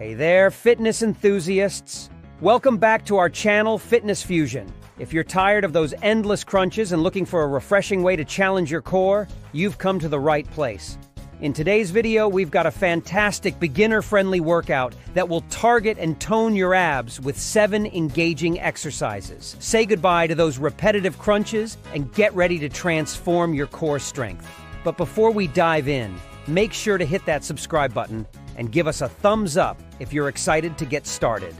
Hey there, fitness enthusiasts. Welcome back to our channel, Fitness Fusion. If you're tired of those endless crunches and looking for a refreshing way to challenge your core, you've come to the right place. In today's video, we've got a fantastic beginner-friendly workout that will target and tone your abs with seven engaging exercises. Say goodbye to those repetitive crunches and get ready to transform your core strength. But before we dive in, make sure to hit that subscribe button and give us a thumbs up if you're excited to get started.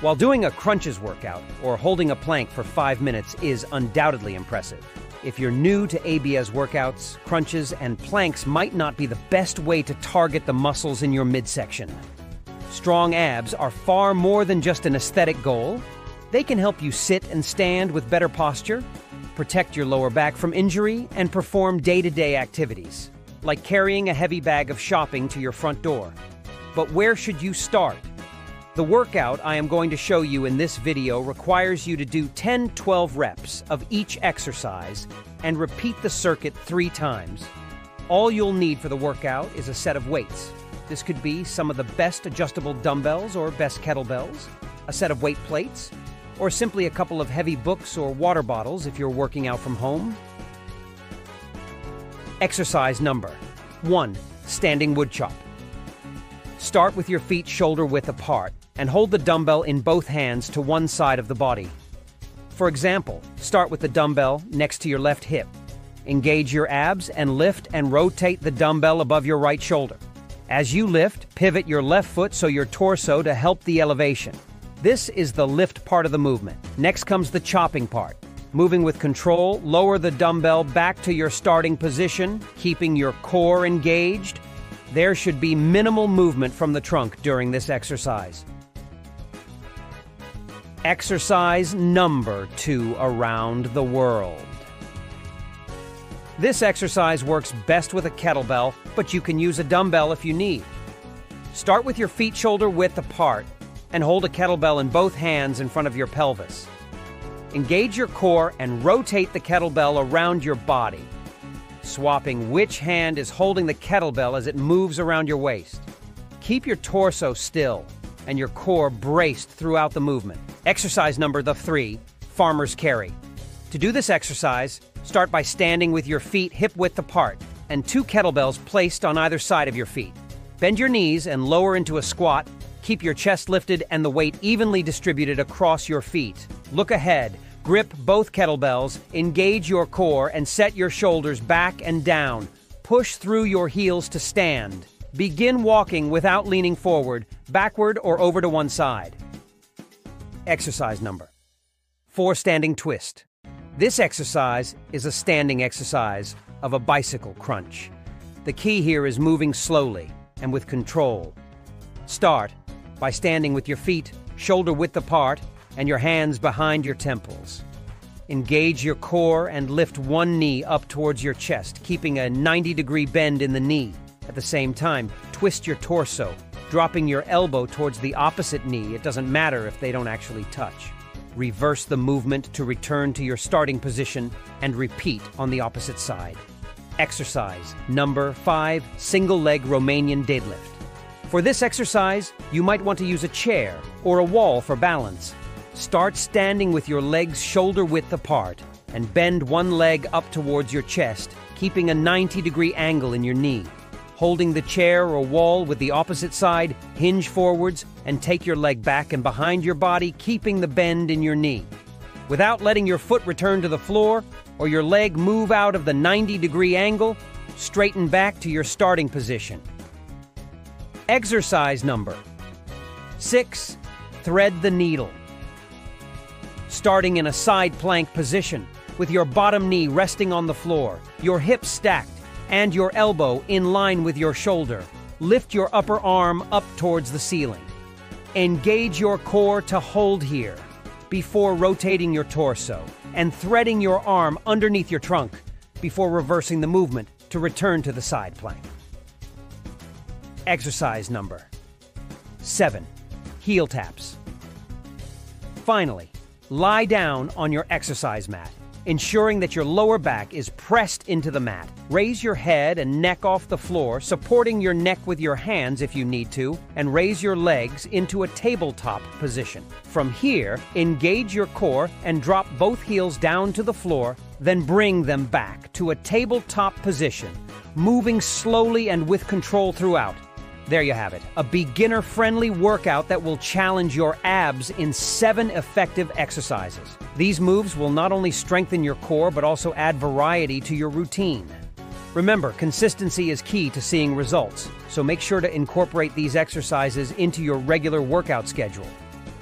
While doing a crunches workout or holding a plank for five minutes is undoubtedly impressive, if you're new to ABS workouts, crunches and planks might not be the best way to target the muscles in your midsection. Strong abs are far more than just an aesthetic goal. They can help you sit and stand with better posture, protect your lower back from injury, and perform day to day activities, like carrying a heavy bag of shopping to your front door. But where should you start? The workout I am going to show you in this video requires you to do 10-12 reps of each exercise and repeat the circuit three times. All you'll need for the workout is a set of weights. This could be some of the best adjustable dumbbells or best kettlebells, a set of weight plates, or simply a couple of heavy books or water bottles if you're working out from home. Exercise number 1. Standing wood chop. Start with your feet shoulder width apart and hold the dumbbell in both hands to one side of the body. For example, start with the dumbbell next to your left hip. Engage your abs and lift and rotate the dumbbell above your right shoulder. As you lift, pivot your left foot so your torso to help the elevation. This is the lift part of the movement. Next comes the chopping part. Moving with control, lower the dumbbell back to your starting position, keeping your core engaged. There should be minimal movement from the trunk during this exercise. Exercise number two around the world. This exercise works best with a kettlebell, but you can use a dumbbell if you need. Start with your feet shoulder width apart and hold a kettlebell in both hands in front of your pelvis. Engage your core and rotate the kettlebell around your body, swapping which hand is holding the kettlebell as it moves around your waist. Keep your torso still and your core braced throughout the movement. Exercise number the three, farmer's carry. To do this exercise, start by standing with your feet hip width apart and two kettlebells placed on either side of your feet. Bend your knees and lower into a squat. Keep your chest lifted and the weight evenly distributed across your feet. Look ahead. Grip both kettlebells, engage your core, and set your shoulders back and down. Push through your heels to stand. Begin walking without leaning forward, backward, or over to one side. Exercise number four standing twist. This exercise is a standing exercise of a bicycle crunch. The key here is moving slowly and with control. Start by standing with your feet shoulder width apart and your hands behind your temples. Engage your core and lift one knee up towards your chest, keeping a 90 degree bend in the knee. At the same time, twist your torso, dropping your elbow towards the opposite knee. It doesn't matter if they don't actually touch. Reverse the movement to return to your starting position and repeat on the opposite side. Exercise number five single leg Romanian deadlift. For this exercise, you might want to use a chair or a wall for balance. Start standing with your legs shoulder width apart and bend one leg up towards your chest, keeping a 90 degree angle in your knee. Holding the chair or wall with the opposite side, hinge forwards and take your leg back and behind your body, keeping the bend in your knee. Without letting your foot return to the floor or your leg move out of the 90 degree angle, straighten back to your starting position. Exercise number six, thread the needle. Starting in a side plank position with your bottom knee resting on the floor, your hips stacked and your elbow in line with your shoulder. Lift your upper arm up towards the ceiling. Engage your core to hold here before rotating your torso and threading your arm underneath your trunk before reversing the movement to return to the side plank. Exercise number 7. Heel taps. Finally, lie down on your exercise mat ensuring that your lower back is pressed into the mat. Raise your head and neck off the floor, supporting your neck with your hands if you need to, and raise your legs into a tabletop position. From here, engage your core and drop both heels down to the floor, then bring them back to a tabletop position, moving slowly and with control throughout. There you have it, a beginner friendly workout that will challenge your abs in seven effective exercises. These moves will not only strengthen your core, but also add variety to your routine. Remember, consistency is key to seeing results, so make sure to incorporate these exercises into your regular workout schedule.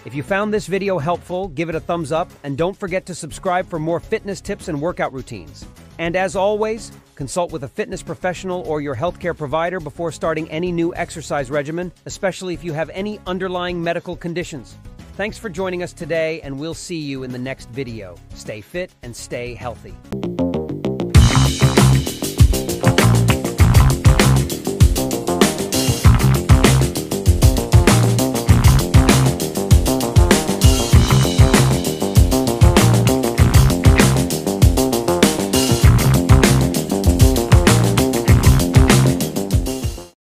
If you found this video helpful, give it a thumbs up and don't forget to subscribe for more fitness tips and workout routines. And as always, consult with a fitness professional or your healthcare provider before starting any new exercise regimen, especially if you have any underlying medical conditions. Thanks for joining us today, and we'll see you in the next video. Stay fit and stay healthy.